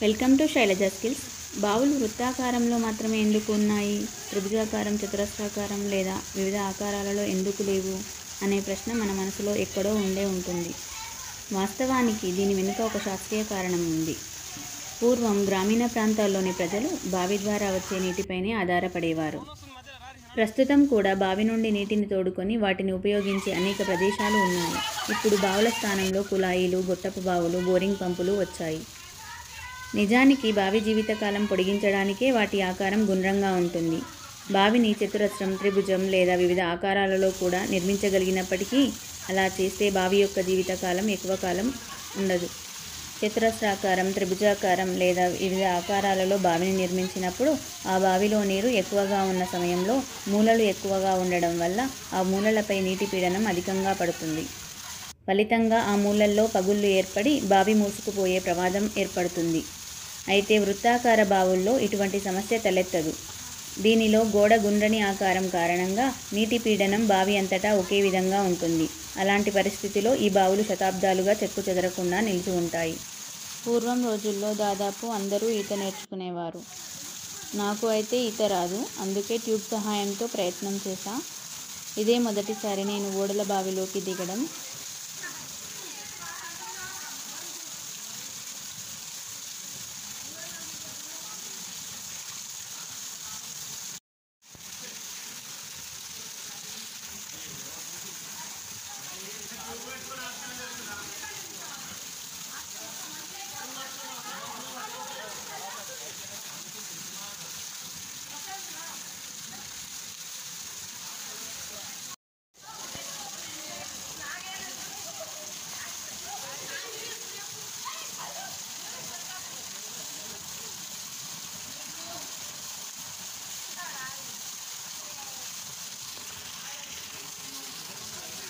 Welcome to Shailaja skills. బావులు వృత్తాకారంలో మాత్రమే ఎందుకు ఉన్నాయి? త్రిభుజాకారం చతురస్రాకారం లేదా వివిధ ఆకారాలలో ఎందుకు లేవు? అనే ప్రశ్న మన మనసులో ఎక్కడో ఉండే ఉంటుంది. వాస్తవానికి దీని వెనుక ఒక శాస్త్రీయ కారణం ఉంది. పూర్వం గ్రామీణ ప్రాంతాల్లోని ప్రజలు బావి ద్వారా వచ్చే నీటిపైనే ఆధారపడేవారు. ప్రస్తుతం కూడా బావి నుండి నీటిని తోడుకొని వాటిని ఉపయోగించే అనేక ప్రదేశాలు ఉన్నాయి. ఇప్పుడు బావుల స్థానంలో కుళాయిలు గొట్టపు బావులు బోరింగ్ పంపులు వచ్చాయి. నిజానికి బావి జీవితకాలం పొడిగించడానికే వాటి ఆకారం గుండ్రంగా ఉంటుంది. బావిని చతురస్రం త్రిభుజం లేదా వివిధ ఆకారాలలో కూడా నిర్మించగలిగినప్పటికీ అలా చేస్తే బావి యొక్క జీవితకాలం ఎక్కువ కాలం ఉండదు. చతురస్రాకారం త్రిభుజాకారం లేదా వివిధ ఆకారాలలో బావిని నిర్మించినప్పుడు ఆ బావిలో నీరు ఎక్కువగా ఉన్న సమయంలో మూలలు ఎక్కువగా ఉండడం వల్ల ఆ మూలలపై నీటి పీడనం అధికంగా పడుతుంది. ఫలితంగా ఆ మూలల్లో పగుళ్ళు ఏర్పడి బావి మూసుకుపోయే ప్రమాదం ఏర్పడుతుంది. అయితే వృత్తాకార బావుల్లో ఇటువంటి సమస్య తలెత్తదు. దీనిలో గోడ గుండ్రని ఆకారం కారణంగా నీటి పీడనం బావి అంతటా ఒకే విధంగా ఉంటుంది. అలాంటి పరిస్థితిలో ఈ బావులు శతాబ్దాలుగా చెక్కు చెదరకుండా నిలిచి ఉంటాయి. పూర్వం రోజుల్లో దాదాపు అందరూ ఈత నేర్చుకునేవారు. నాకు అయితే ఈత రాదు. అందుకే ట్యూబ్ సహాయంతో ప్రయత్నం చేశా. ఇదే మొదటిసారి నేను ఓడల బావిలోకి దిగడం.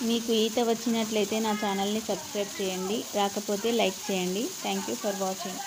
మీకు ఈత వచ్చినట్లయితే నా ఛానల్ని సబ్స్క్రైబ్ చేయండి. రాకపోతే లైక్ చేయండి. Thank you for watching